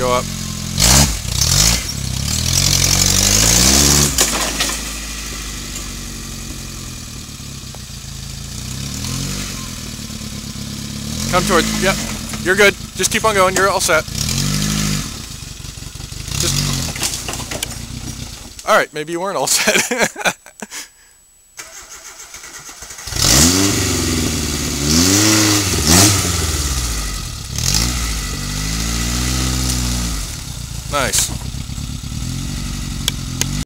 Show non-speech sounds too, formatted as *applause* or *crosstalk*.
go up. Come towards. Yep. You're good. Just keep on going. You're all set. Just. All right. Maybe you weren't all *laughs* set. Nice.